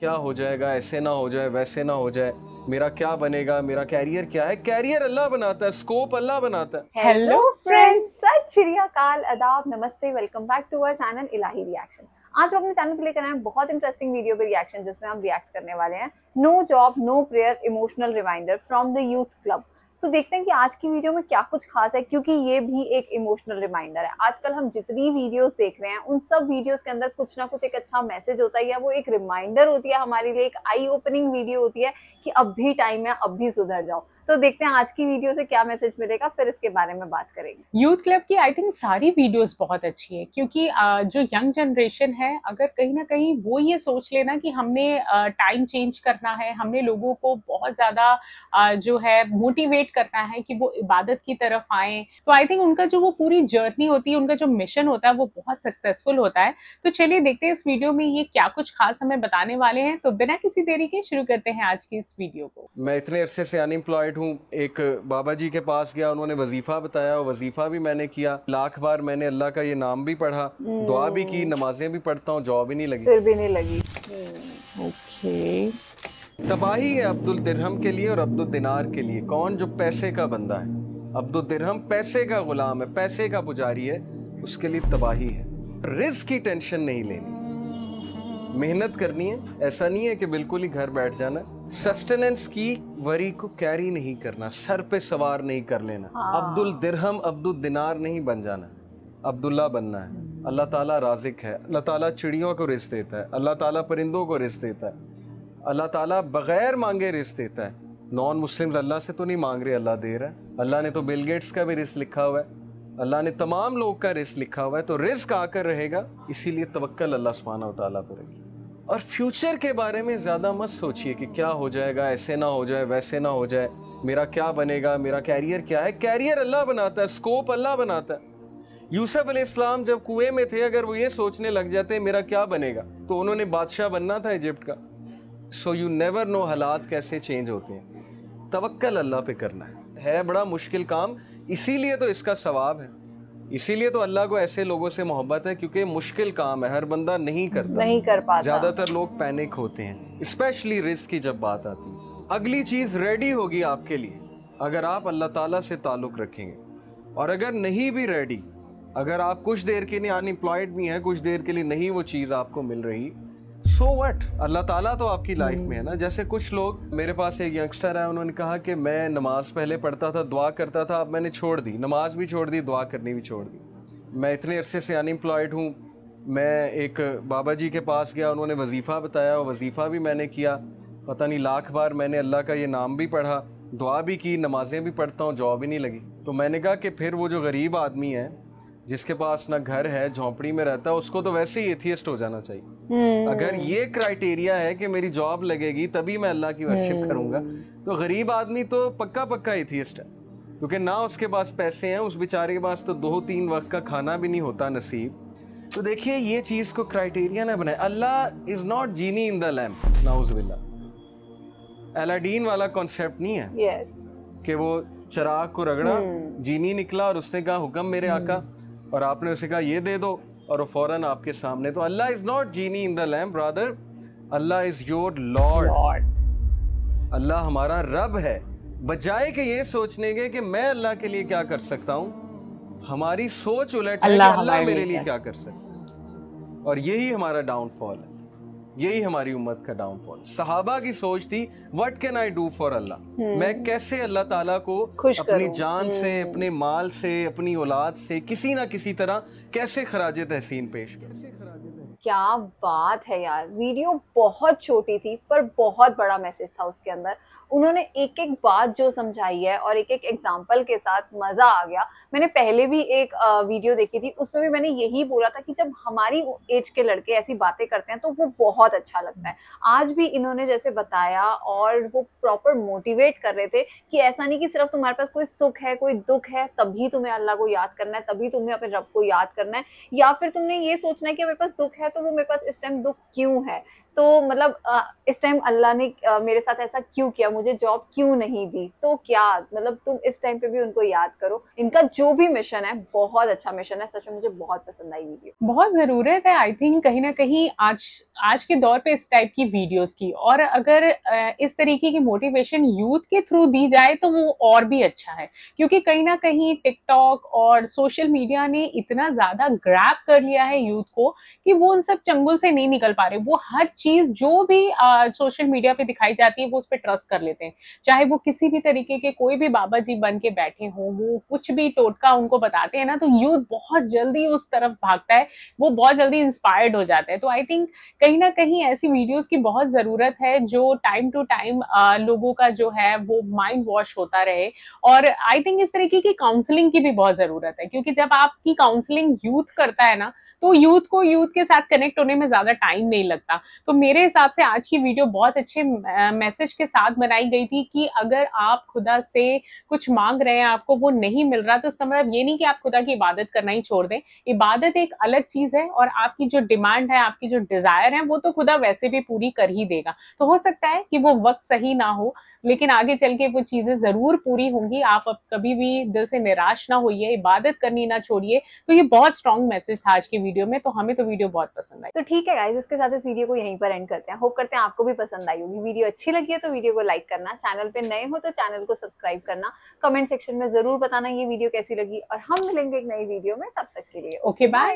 क्या हो जाएगा ऐसे ना हो जाए वैसे ना हो जाए। मेरा क्या बनेगा मेरा कैरियर क्या है? कैरियर अल्लाह बनाता है स्कोप अल्लाह बनाता है। हेलो फ्रेंड्स सत श्री अकाल अदाब नमस्ते welcome back to our channel Ilahi reaction आज हम अपने चैनल पे लेकर आए हैं बहुत इंटरेस्टिंग वीडियो पे रिएक्शन जिसमें हम रिएक्ट करने वाले हैं। No job no prayer emotional reminder from the youth club तो देखते हैं कि आज की वीडियो में क्या कुछ खास है, क्योंकि ये भी एक इमोशनल रिमाइंडर है। आजकल हम जितनी वीडियोस देख रहे हैं, उन सब वीडियोस के अंदर कुछ ना कुछ एक अच्छा मैसेज होता है या वो एक रिमाइंडर होती है हमारे लिए, एक आई ओपनिंग वीडियो होती है कि अब भी टाइम है, अब भी सुधर जाओ। तो देखते हैं आज की वीडियो से क्या मैसेज मिलेगा फिर इसके बारे में बात करेंगे। यूथ क्लब की आई थिंक सारी वीडियोस बहुत अच्छी है क्योंकि जो यंग जनरेशन है अगर कहीं ना कहीं वो ये सोच लेना कि हमने टाइम चेंज करना है हमने लोगों को बहुत ज़्यादा जो है मोटिवेट करना है कि वो इबादत की तरफ़ आए। तो आई थिंक उनका जो वो पूरी जर्नी होती है उनका जो मिशन होता है वो बहुत सक्सेसफुल होता है। तो चलिए देखते हैं इस वीडियो में ये क्या कुछ खास हमें बताने वाले हैं। तो बिना किसी देरी के शुरू करते हैं आज की इस वीडियो को। मैं इतने अरसे से अनएम्प्लॉयड बैठ हूँ एक बाबा जी के पास गया उन्होंने वजीफा बताया और वजीफा भी मैंने किया। लाख बार मैंने अल्लाह का ये नाम भी पढ़ा दुआ भी की नमाजें भी पढ़ता हूँ जॉब भी नहीं लगी। फिर भी नहीं लगी। ओके। तबाही है अब्दुल दिरहम के लिए और अब्दुल दिनार के लिए। कौन जो पैसे का बंदा है? अब्दुल दिरहम पैसे का गुलाम है पैसे का पुजारी है उसके लिए तबाही है। रिस्क की टेंशन नहीं लेनी। मेहनत करनी है। ऐसा नहीं है कि बिल्कुल ही घर बैठ जाना। सस्टेनेंस की वरी को कैरी नहीं करना। सर पे सवार नहीं कर लेना। हाँ। अब्दुल दिरहम अब्दुल दिनार नहीं बन जाना। अब्दुल्ला बनना है। अल्लाह ताला राजिक है। अल्लाह ताला चिड़ियों को रिस देता है। अल्लाह ताला परिंदों को रिस देता है। अल्लाह ताला बगैर मांगे रिस देता है। नॉन मुस्लिम अल्लाह से तो नहीं मांग रहे अल्लाह दे रहा है। अल्लाह ने तो बिल गेट्स का भी रिस्क लिखा हुआ है। अल्लाह ने तमाम लोग का रिस्क लिखा हुआ है तो रिस्क आकर रहेगा, इसीलिए तवक्ल अल्लाह सुबहाना तआला पर रखिए। और फ्यूचर के बारे में ज़्यादा मत सोचिए कि क्या हो जाएगा, ऐसे ना हो जाए, वैसे ना हो जाए, मेरा क्या बनेगा, मेरा कैरियर क्या है? कैरियर अल्लाह बनाता है, स्कोप अल्लाह बनाता है। यूसुफ इस्लाम जब कुएँ में थे, अगर वो ये सोचने लग जाते, मेरा क्या बनेगा? तो उन्होंने बादशाह बनना था इजिप्ट का। सो यू नेवर नो हालात कैसे चेंज होते हैं। तवक्ल अल्लाह पे करना है। है बड़ा मुश्किल काम इसीलिए तो इसका सवाब है। इसीलिए तो अल्लाह को ऐसे लोगों से मोहब्बत है क्योंकि मुश्किल काम है हर बंदा नहीं करता। नहीं कर पाता। ज़्यादातर लोग पैनिक होते हैं स्पेशली रिस्क की जब बात आती है। अगली चीज़ रेडी होगी आपके लिए अगर आप अल्लाह ताला से ताल्लुक रखेंगे। और अगर नहीं भी रेडी अगर आप कुछ देर के लिए अनएम्प्लॉयड भी हैं कुछ देर के लिए नहीं वो चीज़ आपको मिल रही सो so वट अल्लाह ताला तो आपकी लाइफ में है ना। जैसे कुछ लोग मेरे पास एक यंगस्टर है उन्होंने कहा कि मैं नमाज़ पहले पढ़ता था दुआ करता था अब मैंने छोड़ दी। नमाज़ भी छोड़ दी दुआ करनी भी छोड़ दी। मैं इतने अरसे से अनएम्प्लॉयड हूँ। मैं एक बाबा जी के पास गया उन्होंने वजीफ़ा बताया और वजीफ़ा भी मैंने किया। पता नहीं लाख बार मैंने अल्लाह का ये नाम भी पढ़ा दुआ भी की नमाजें भी पढ़ता हूँ जॉब ही नहीं लगी। तो मैंने कहा कि फिर वो जो गरीब आदमी है जिसके पास ना घर है झोंपड़ी में रहता है उसको तो वैसे ही एथियस्ट हो जाना चाहिए हम्म। अगर ये क्राइटेरिया है कि मेरी जॉब लगेगी तभी मैं अल्लाह की वर्शिप हम्म। करूँगा तो गरीब आदमी तो पक्का पक्का एथियस्ट है क्योंकि ना उसके पास पैसे हैं उस बेचारे के पास तो दो तीन वक्त का खाना भी नहीं होता नसीब तो देखिए ये चीज़ को क्राइटेरिया ना बनाए Allah is not genie in the lamp नाउजुबिल्ला Aladdin वाला कॉन्सेप्ट नहीं है yes. कि वो चराग को रगड़ा हम्म। जीनी निकला और उसने कहा हुक्म मेरे आका और आपने उसे कहा ये दे दो। और वो फ़ौरन आपके सामने तो Allah is not genie in the lamp brother. Allah is your lord. Allah हमारा रब है। बजाय के ये सोचने के कि मैं अल्लाह के लिए क्या कर सकता हूँ हमारी सोच उलट है अल्लाह, अल्लाह मेरे लिए क्या कर सकता है। और यही हमारा डाउनफॉल है। यही हमारी उम्मत का डाउनफॉल सहाबा की सोच थी what can I do for Allah मैं कैसे अल्लाह ताला को अपनी जान से हम्म। अपने माल से अपनी औलाद से किसी ना किसी तरह कैसे खराज तहसीन पेश कर? क्या बात है यार। वीडियो बहुत छोटी थी, पर बहुत बड़ा मैसेज था उसके अंदर। उन्होंने एक एक बात जो समझाई है और एक एक एग्ज़ाम्पल के साथ मज़ा आ गया। मैंने पहले भी एक वीडियो देखी थी, उसमें भी मैंने यही बोला था कि जब हमारी एज के लड़के ऐसी बातें करते हैं तो वो बहुत अच्छा लगता है। आज भी इन्होंने जैसे बताया और वो प्रॉपर मोटिवेट कर रहे थे कि ऐसा नहीं कि सिर्फ़ तुम्हारे पास कोई सुख है, कोई दुख है, तभी तुम्हें अल्लाह को याद करना है, तभी तुम्हें अपने रब को याद करना है। या फिर तुमने ये सोचना है कि मेरे पास दुख है तो वो मेरे पास इस टाइम दुख क्यों है? तो मतलब इस टाइम अल्लाह ने मेरे साथ ऐसा क्यों किया? मुझे जॉब क्यों नहीं दी? तो क्या मतलब तुम इस टाइम पे भी उनको याद करो। इनका जो भी मिशन है, बहुत अच्छा मिशन है। सच में मुझे बहुत पसंद आई वीडियो। बहुत ज़रूरत है आई थिंक कहीं ना कहीं आज आज के दौर पे इस टाइप की वीडियोस की। और अगर इस तरीके की मोटिवेशन यूथ के थ्रू दी जाए तो वो और भी अच्छा है। क्योंकि कहीं ना कहीं टिकटॉक और सोशल मीडिया ने इतना ज़्यादा ग्रैप कर लिया है यूथ को, कि वो उन सब चंगुल से नहीं निकल पा रहे। वो हर चीज़ जो भी सोशल मीडिया पे दिखाई जाती है, वो उस पर ट्रस्ट कर लेते हैं। चाहे वो किसी भी तरीके के कोई भी बाबा जी बन के बैठे हों, वो कुछ भी टोटका उनको बताते हैं ना तो यूथ बहुत जल्दी उस तरफ़ भागता है, वो बहुत जल्दी इंस्पायर्ड हो जाता है। तो आई थिंक कहीं ना कहीं ऐसी वीडियोस की बहुत ज़रूरत है, जो टाइम टू टाइम लोगों का जो है, वो माइंड वॉश होता रहे। और आई थिंक इस तरीके की काउंसलिंग की भी बहुत ज़रूरत है, क्योंकि जब आपकी काउंसलिंग यूथ करता है ना तो यूथ को यूथ के साथ कनेक्ट होने में ज़्यादा टाइम नहीं लगता। तो मेरे हिसाब से आज की वीडियो बहुत अच्छे मैसेज के साथ बनाई गई थी कि अगर आप खुदा से कुछ मांग रहे हैं, आपको वो नहीं मिल रहा तो इसका मतलब ये नहीं कि आप खुदा की इबादत करना ही छोड़ दें। इबादत एक अलग चीज़ है और आपकी जो डिमांड है, आपकी जो डिज़ायर है, वो तो खुदा वैसे भी पूरी कर ही देगा। तो हो सकता है कि वो वक्त सही ना हो, लेकिन आगे चल के वो चीज़ें ज़रूर पूरी होंगी। आप अब कभी भी दिल से निराश ना होइए, इबादत करनी ना छोड़िए तो ये बहुत स्ट्रॉन्ग मैसेज था आज की वीडियो में तो हमें तो वीडियो बहुत पसंद आई। तो ठीक है इसके साथ इस वीडियो को यहीं पर एंड करते हैं। होप करते हैं आपको भी पसंद आई होगी। वीडियो अच्छी लगी है तो वीडियो को लाइक करना। चैनल पे नए हो तो चैनल को सब्सक्राइब करना। कमेंट सेक्शन में ज़रूर बताना ये वीडियो कैसी लगी और हम मिलेंगे एक नई वीडियो में। तब तक के लिए ओके बाय